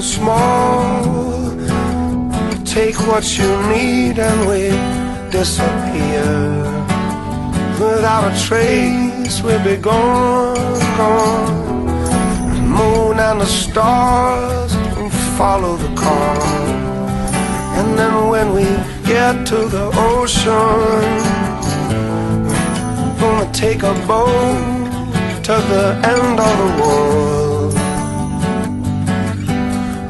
small. Take what you need and we disappear. Without a trace, we'll be gone, gone. The moon and the stars will follow the car. And then when we get to the ocean, we're gonna take a boat to the end of the world.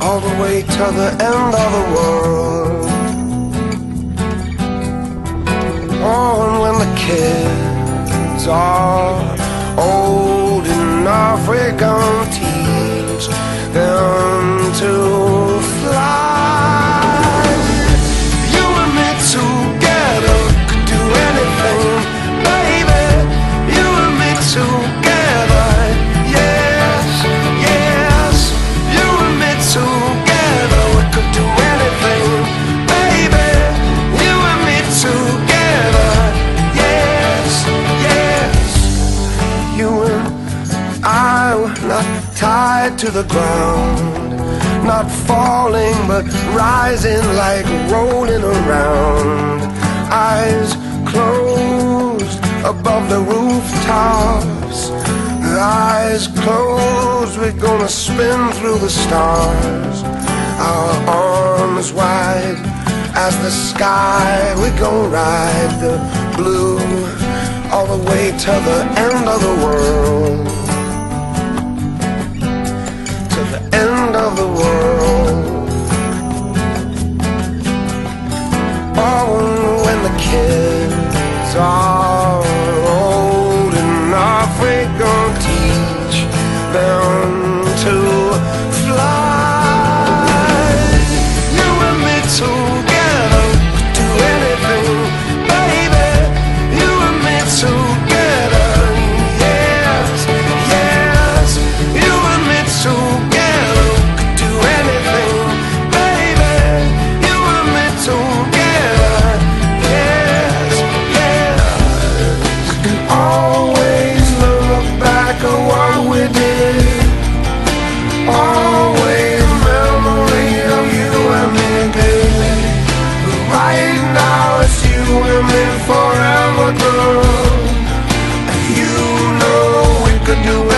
All the way to the end of the world. Oh, and when the kids are old enough, we're gonna teach to the ground, not falling but rising like rolling around. Eyes closed above the rooftops. Eyes closed, we're gonna spin through the stars. Our arms wide as the sky, we're gonna ride the blue all the way to the end of the world. when the kids are could do